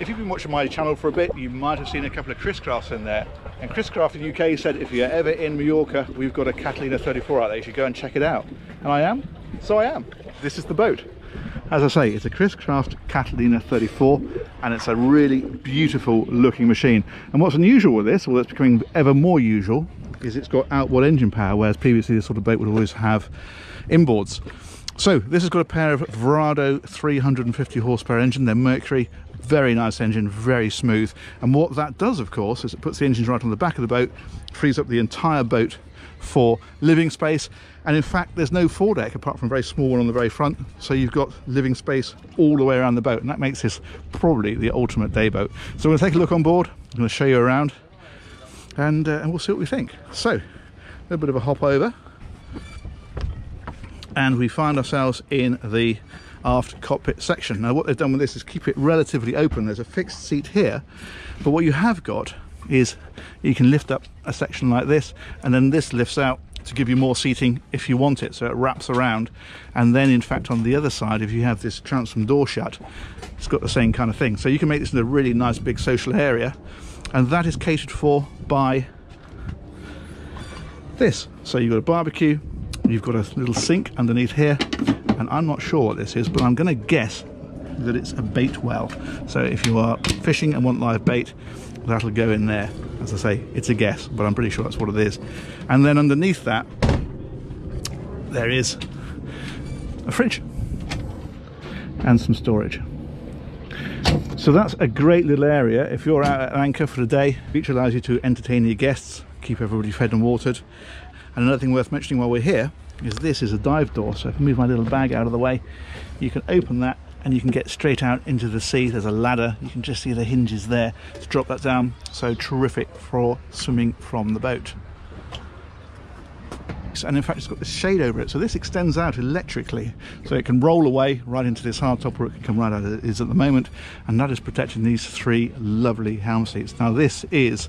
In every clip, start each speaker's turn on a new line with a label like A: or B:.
A: If you've been watching my channel for a bit, you might have seen a couple of Chris Crafts in there. And Chris Craft in the UK said if you're ever in Mallorca, we've got a Catalina 34 out there, you should go and check it out. And I am, so I am. This is the boat. As I say, it's a Chris Craft Catalina 34 and it's a really beautiful looking machine. And what's unusual with this, well it's becoming ever more usual, is it's got outboard engine power, whereas previously this sort of boat would always have inboards. So this has got a pair of Verado 350 horsepower engine, they're Mercury, very nice engine, very smooth. And what that does, of course, is it puts the engines right on the back of the boat, frees up the entire boat for living space. And in fact there's no foredeck apart from a very small one on the very front. So you've got living space all the way around the boat. And that makes this probably the ultimate day boat. So we're to take a look on board. I'm going to show you around. And, uh, and we'll see what we think. So a little bit of a hop over and we find ourselves in the aft cockpit section. Now what they've done with this is keep it relatively open. There's a fixed seat here but what you have got is you can lift up a section like this and then this lifts out to give you more seating if you want it so it wraps around. And then in fact on the other side if you have this transom door shut it's got the same kind of thing. So you can make this into a really nice big social area and that is catered for by this. So you've got a barbecue you've got a little sink underneath here and I'm not sure what this is but I'm going to guess that it's a bait well. So if you are fishing and want live bait that'll go in there. As I say it's a guess but I'm pretty sure that's what it is. And then underneath that there is a fridge and some storage. So that's a great little area. If you're out at anchor for the day beach allows you to entertain your guests keep everybody fed and watered and another thing worth mentioning while we're here is this is a dive door so if I move my little bag out of the way you can open that and you can get straight out into the sea. There's a ladder, you can just see the hinges there to drop that down. So terrific for swimming from the boat. And in fact, it's got this shade over it, so this extends out electrically, so it can roll away right into this hardtop, or it can come right out as it is at the moment, and that is protecting these three lovely helm seats. Now, this is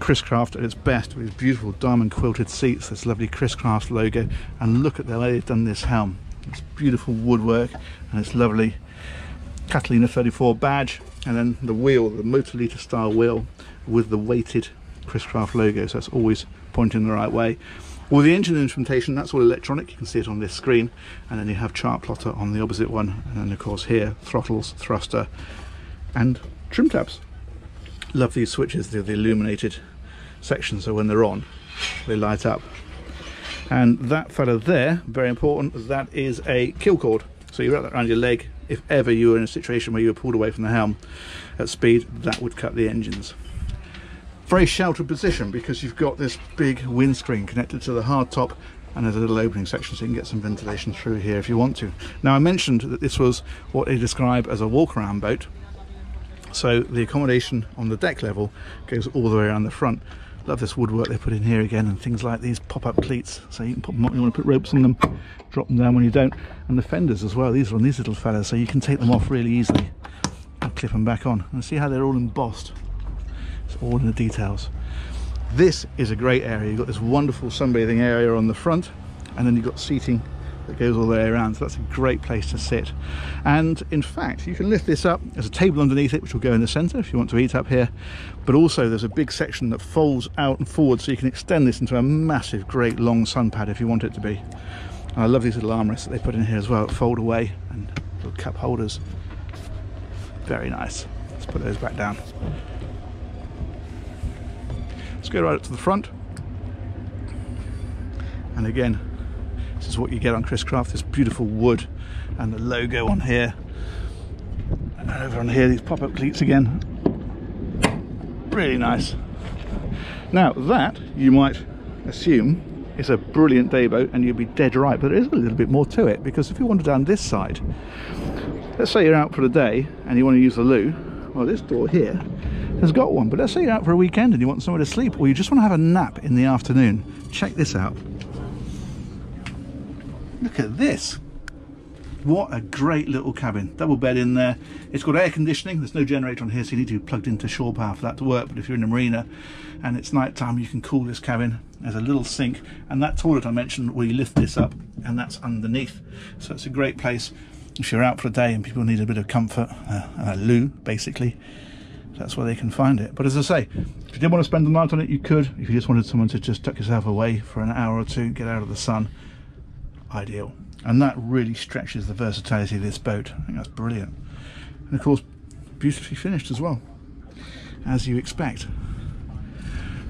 A: Chris Craft at its best with beautiful diamond quilted seats, this lovely Chris Craft logo, and look at the way they've done this helm. It's beautiful woodwork and it's lovely Catalina 34 badge and then the wheel, the Motor style wheel with the weighted Chris Craft logo so it's always pointing the right way. With the engine instrumentation that's all electronic, you can see it on this screen and then you have chart plotter on the opposite one and then of course here throttles, thruster and trim tabs. Love these switches, they're the illuminated sections so when they're on they light up. And that fella there very important that is a kill cord. So you wrap that around your leg. If ever you were in a situation where you were pulled away from the helm at speed that would cut the engines. Very sheltered position because you've got this big windscreen connected to the hard top and there's a little opening section so you can get some ventilation through here if you want to. Now i mentioned that this was what they describe as a walk around boat so the accommodation on the deck level goes all the way around the front Love this woodwork they put in here again and things like these pop-up cleats. So you can them up, you want to put ropes on them, drop them down when you don't. And the fenders as well, these are on these little fellas, so you can take them off really easily and clip them back on. And see how they're all embossed. It's all in the details. This is a great area. You've got this wonderful sunbathing area on the front and then you've got seating that goes all the way around so that's a great place to sit. And in fact you can lift this up. There's a table underneath it which will go in the center if you want to eat up here. But also there's a big section that folds out and forward so you can extend this into a massive great long sun pad if you want it to be. And I love these little armrests that they put in here as well fold away and little cup holders. Very nice. Let's put those back down. Let's go right up to the front. And again is what you get on Chris Craft, this beautiful wood and the logo on here. And over on here, these pop-up cleats again. Really nice. Now that, you might assume, is a brilliant day boat and you'd be dead right, but there is a little bit more to it because if you wander down this side, let's say you're out for the day and you want to use the loo, well this door here has got one, but let's say you're out for a weekend and you want somewhere to sleep or you just want to have a nap in the afternoon, check this out. Look at this. What a great little cabin. Double bed in there. It's got air conditioning. There's no generator on here, so you need to be plugged into shore power for that to work. But if you're in a marina and it's night time, you can cool this cabin. There's a little sink. And that toilet I mentioned, where you lift this up, and that's underneath. So it's a great place if you're out for a day and people need a bit of comfort, uh, a loo basically, that's where they can find it. But as I say, if you did want to spend the night on it, you could. If you just wanted someone to just tuck yourself away for an hour or two, get out of the sun, ideal. And that really stretches the versatility of this boat. I think that's brilliant. And of course, beautifully finished as well, as you expect.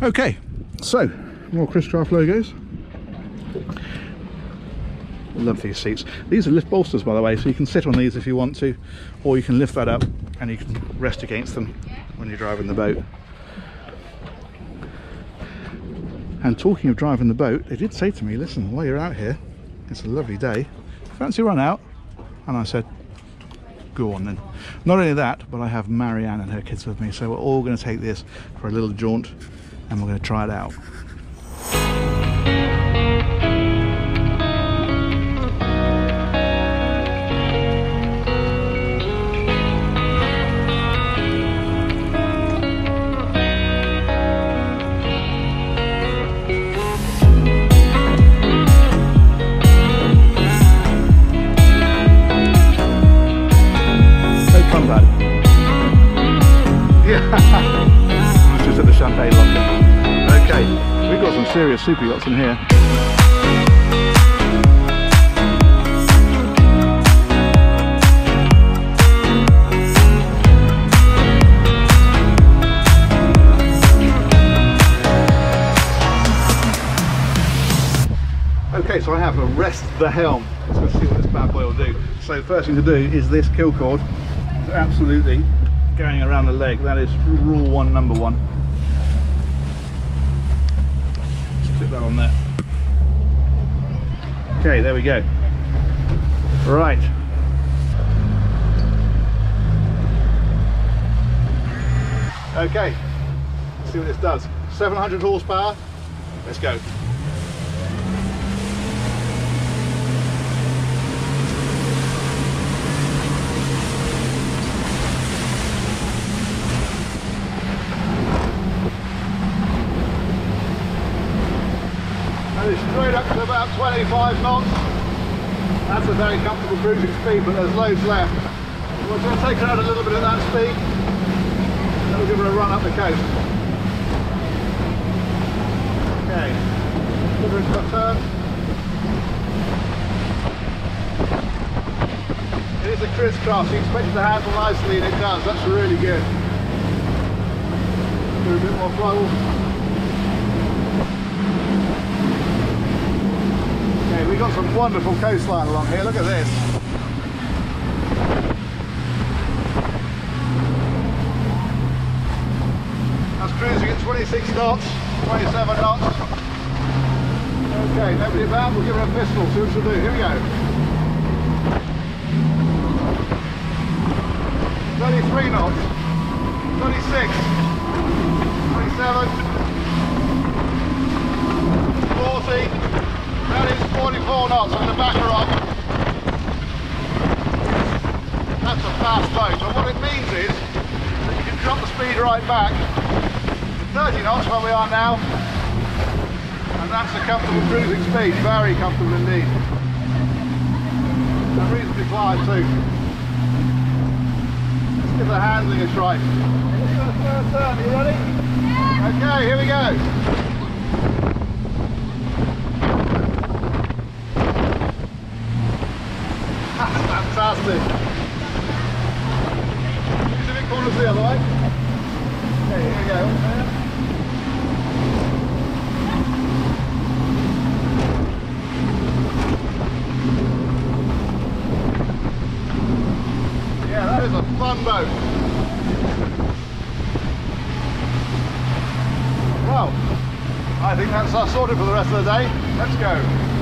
A: Okay, so more Chris Craft logos. Love these seats. These are lift bolsters, by the way, so you can sit on these if you want to, or you can lift that up and you can rest against them when you're driving the boat. And talking of driving the boat, they did say to me, listen, while you're out here, it's a lovely day, fancy run out? And I said, go on then. Not only that, but I have Marianne and her kids with me, so we're all going to take this for a little jaunt and we're going to try it out. Serious super yachts in here. Okay, so I have arrest the helm. Let's go see what this bad boy will do. So first thing to do is this kill cord is absolutely going around the leg. That is rule one, number one. Clip on. Okay, there we go. Right. Okay, let's see what this does. 700 horsepower. Let's go. straight up to about 25 knots. That's a very comfortable cruising speed, but there's loads left. We're going take her out a little bit at that speed, and then we'll give her a run up the coast. Okay, give her into a turn. It is a Chris Craft, you expect it to handle nicely and it does, that's really good. Do a bit more flow. we've got some wonderful coastline along here, look at this. That's cruising at 26 knots, 27 knots. Okay, nobody about, we'll give her a pistol, see what she'll do. Here we go. 33 knots, 36, 27, 40, that is 44 knots, I'm going to back her up. That's a fast boat, but what it means is that you can drop the speed right back to 30 knots where we are now, and that's a comfortable cruising speed, very comfortable indeed. And reasonably quiet too. Let's give the handling a try. First turn, are you ready? Okay, here we go. Fantastic. Pacific corners the other way. Okay, here we go. Yeah, that is a fun boat. Well, I think that's us sorted for the rest of the day. Let's go.